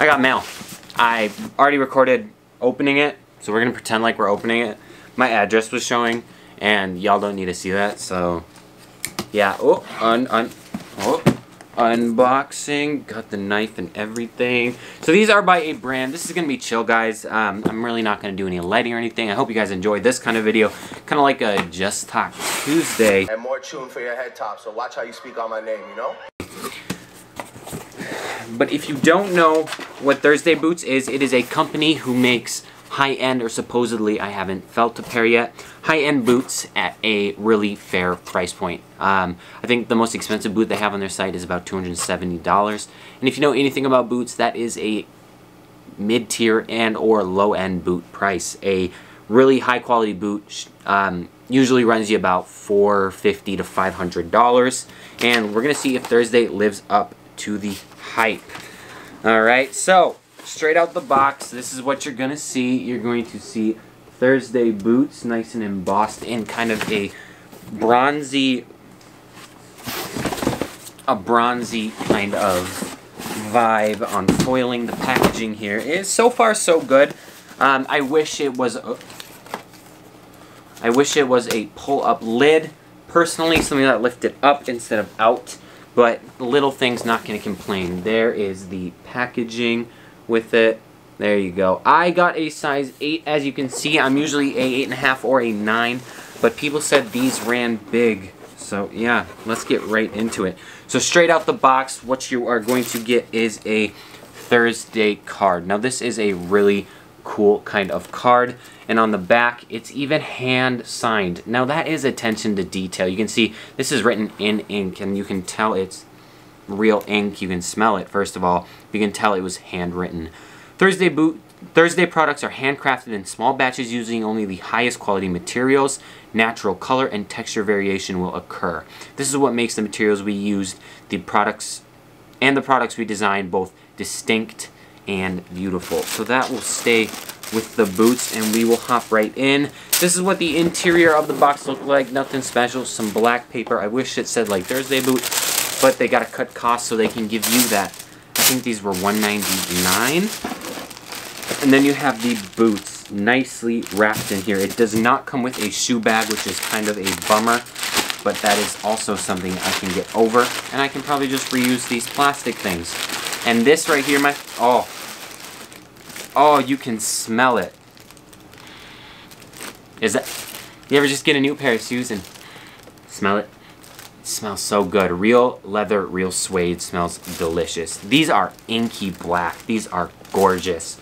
I got mail. I already recorded opening it, so we're gonna pretend like we're opening it. My address was showing, and y'all don't need to see that, so yeah. Oh, un, un, oh, unboxing. Got the knife and everything. So these are by a brand. This is gonna be chill, guys. Um, I'm really not gonna do any lighting or anything. I hope you guys enjoy this kind of video, kind of like a Just Talk Tuesday. And more tune for your head top, so watch how you speak on my name, you know? But if you don't know what Thursday Boots is, it is a company who makes high-end, or supposedly, I haven't felt a pair yet, high-end boots at a really fair price point. Um, I think the most expensive boot they have on their site is about $270. And if you know anything about boots, that is a mid-tier and or low-end boot price. A really high-quality boot um, usually runs you about 450 to $500. And we're going to see if Thursday lives up to the hype. Alright, so straight out the box, this is what you're going to see. You're going to see Thursday boots, nice and embossed in kind of a bronzy, a bronzy kind of vibe on foiling. The packaging here is so far so good. Um, I wish it was, a, I wish it was a pull-up lid. Personally, something that lifted up instead of out. But little things not going to complain. There is the packaging with it. There you go. I got a size 8. As you can see, I'm usually a 8.5 or a 9. But people said these ran big. So, yeah, let's get right into it. So, straight out the box, what you are going to get is a Thursday card. Now, this is a really cool kind of card. And on the back, it's even hand signed. Now that is attention to detail. You can see this is written in ink and you can tell it's real ink. You can smell it, first of all. You can tell it was handwritten. Thursday boot Thursday products are handcrafted in small batches using only the highest quality materials. Natural color and texture variation will occur. This is what makes the materials we use, the products, and the products we design both distinct and beautiful. So that will stay with the boots and we will hop right in. This is what the interior of the box looked like. Nothing special. Some black paper. I wish it said like Thursday boot, but they got to cut costs so they can give you that. I think these were 199 And then you have the boots nicely wrapped in here. It does not come with a shoe bag, which is kind of a bummer but that is also something I can get over. And I can probably just reuse these plastic things. And this right here, my, oh, oh, you can smell it. Is that, you ever just get a new pair of shoes and smell it? It smells so good. Real leather, real suede smells delicious. These are inky black. These are gorgeous.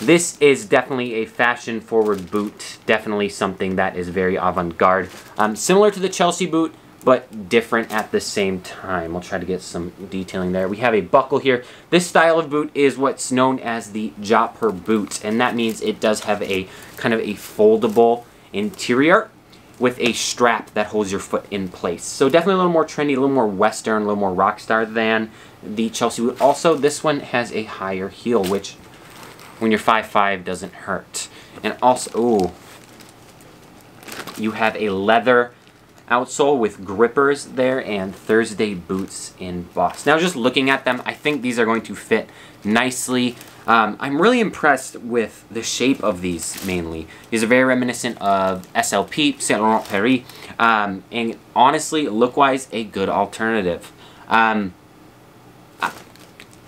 This is definitely a fashion-forward boot. Definitely something that is very avant-garde. Um, similar to the Chelsea boot, but different at the same time. We'll try to get some detailing there. We have a buckle here. This style of boot is what's known as the Jodhpur boot, and that means it does have a kind of a foldable interior with a strap that holds your foot in place. So definitely a little more trendy, a little more Western, a little more rock star than the Chelsea boot. Also, this one has a higher heel, which when you're 5'5", doesn't hurt. And also, ooh, you have a leather outsole with grippers there and Thursday boots in boss. Now just looking at them, I think these are going to fit nicely. Um, I'm really impressed with the shape of these mainly. These are very reminiscent of SLP, Saint Laurent Paris, um, and honestly, look-wise, a good alternative. Um,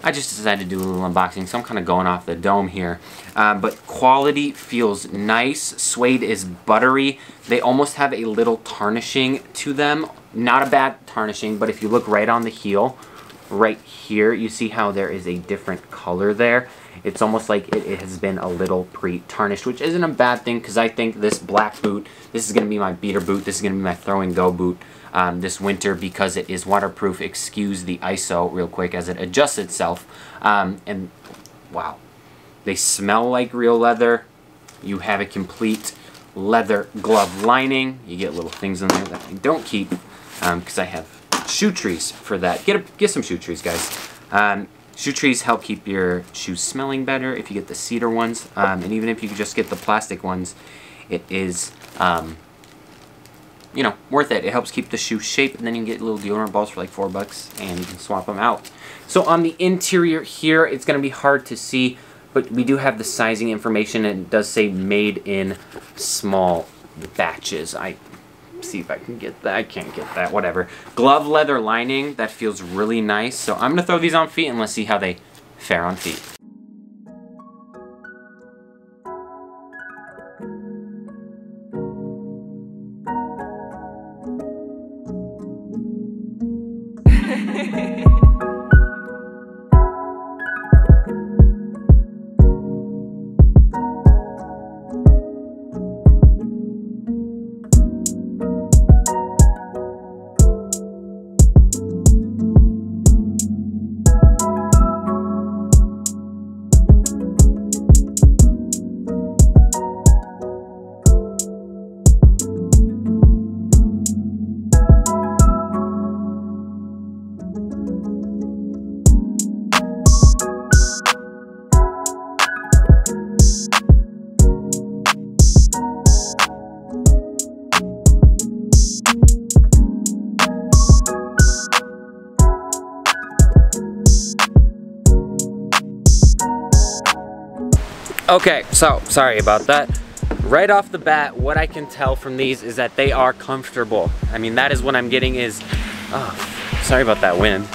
I just decided to do a little unboxing, so I'm kind of going off the dome here. Uh, but quality feels nice. Suede is buttery. They almost have a little tarnishing to them. Not a bad tarnishing, but if you look right on the heel, right here, you see how there is a different color there. It's almost like it, it has been a little pre-tarnished, which isn't a bad thing because I think this black boot, this is going to be my beater boot, this is going to be my throw and go boot um, this winter because it is waterproof. Excuse the ISO real quick as it adjusts itself. Um, and wow, they smell like real leather. You have a complete leather glove lining. You get little things in there that I don't keep because um, I have shoe trees for that. Get, a, get some shoe trees, guys. Um, shoe trees help keep your shoes smelling better if you get the cedar ones. Um, and even if you just get the plastic ones, it is um, you know, worth it. It helps keep the shoe shape, and then you can get little deodorant balls for like four bucks, and you can swap them out. So on the interior here, it's going to be hard to see, but we do have the sizing information, and it does say made in small batches. I see if I can get that. I can't get that, whatever. Glove leather lining, that feels really nice. So I'm gonna throw these on feet and let's see how they fare on feet. Okay, so sorry about that. Right off the bat, what I can tell from these is that they are comfortable. I mean, that is what I'm getting is, oh, sorry about that wind.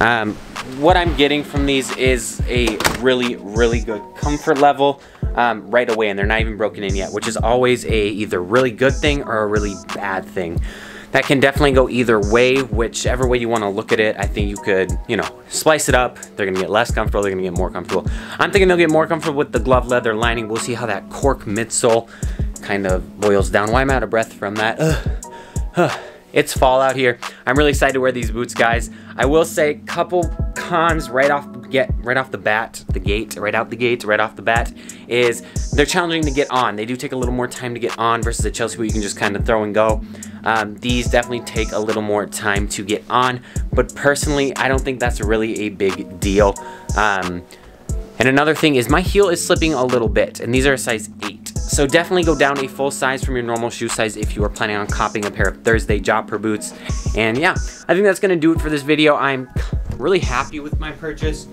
Um, what I'm getting from these is a really, really good comfort level um, right away, and they're not even broken in yet, which is always a either really good thing or a really bad thing that can definitely go either way, whichever way you want to look at it. I think you could, you know, splice it up. They're going to get less comfortable. They're going to get more comfortable. I'm thinking they'll get more comfortable with the glove leather lining. We'll see how that cork midsole kind of boils down. Why am I out of breath from that? Ugh. It's fall out here. I'm really excited to wear these boots, guys. I will say, couple cons right off get right off the bat, the gate, right out the gate, right off the bat, is they're challenging to get on. They do take a little more time to get on versus a Chelsea where you can just kind of throw and go. Um, these definitely take a little more time to get on, but personally, I don't think that's really a big deal. Um, and another thing is my heel is slipping a little bit, and these are a size 8. So definitely go down a full size from your normal shoe size if you are planning on copying a pair of Thursday Jodhpur boots. And yeah, I think that's going to do it for this video. I'm really happy with my purchase.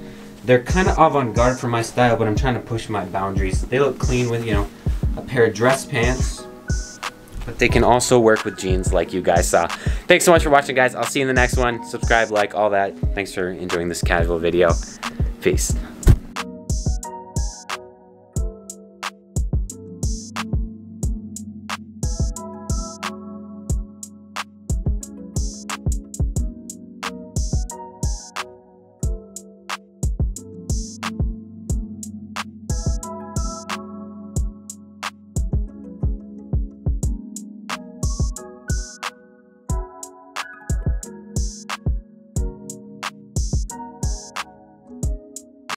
They're kind of avant-garde for my style, but I'm trying to push my boundaries. They look clean with, you know, a pair of dress pants, but they can also work with jeans like you guys saw. Thanks so much for watching, guys. I'll see you in the next one. Subscribe, like, all that. Thanks for enjoying this casual video. Peace.